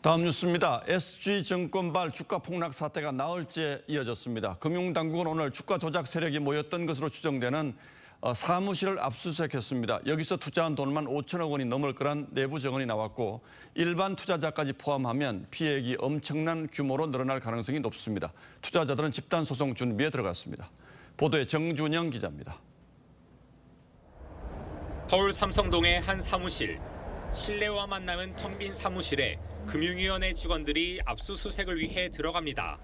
다음 뉴스입니다. SG증권발 주가 폭락 사태가 나흘째 이어졌습니다. 금융당국은 오늘 주가 조작 세력이 모였던 것으로 추정되는 어, 사무실을 압수수색했습니다. 여기서 투자한 돈만 5천억 원이 넘을 거란 내부 정언이 나왔고 일반 투자자까지 포함하면 피해액이 엄청난 규모로 늘어날 가능성이 높습니다. 투자자들은 집단 소송 준비에 들어갔습니다. 보도에 정준영 기자입니다. 서울 삼성동의 한 사무실. 실내와 만남은 텅빈 사무실에 금융위원회 직원들이 압수수색을 위해 들어갑니다.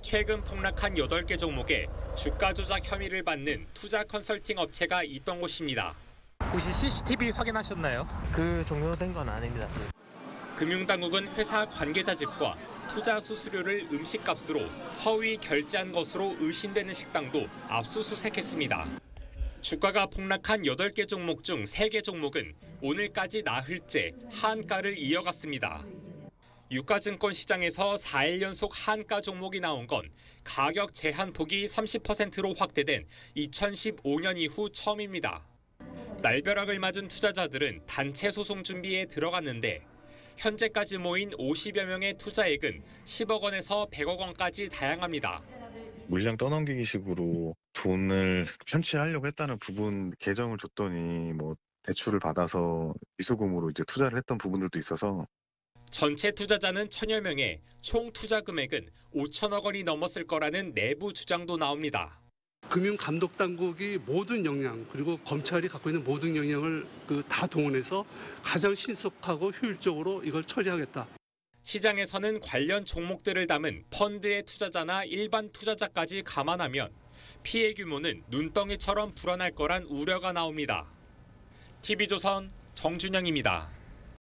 최근 폭락한 8개 종목에 주가 조작 혐의를 받는 투자 컨설팅 업체가 있던 곳입니다. 혹시 CCTV 확인하셨나요? 그 정도 된건 아닙니다. 금융당국은 회사 관계자 집과 투자 수수료를 음식값으로 허위 결제한 것으로 의심되는 식당도 압수수색했습니다. 주가가 폭락한 8개 종목 중 3개 종목은 오늘까지 나흘째 한가를 이어갔습니다. 유가증권 시장에서 4일 연속 한가 종목이 나온 건 가격 제한 폭이 30%로 확대된 2015년 이후 처음입니다. 날벼락을 맞은 투자자들은 단체 소송 준비에 들어갔는데 현재까지 모인 50여 명의 투자액은 10억 원에서 100억 원까지 다양합니다. 물량 떠넘기기 식으로 돈을 편취하려고 했다는 부분 계정을 줬더니 뭐 대출을 받아서 미수금으로 이제 투자를 했던 부분들도 있어서 전체 투자자는 천여 명에 총 투자 금액은 5천억 원이 넘었을 거라는 내부 주장도 나옵니다. 금융감독당국이 모든 역량 그리고 검찰이 갖고 있는 모든 역량을 그 다 동원해서 가장 신속하고 효율적으로 이걸 처리하겠다. 시장에서는 관련 종목들을 담은 펀드의 투자자나 일반 투자자까지 감안하면 피해 규모는 눈덩이처럼 불어날 거란 우려가 나옵니다. TV조선 정준영입니다.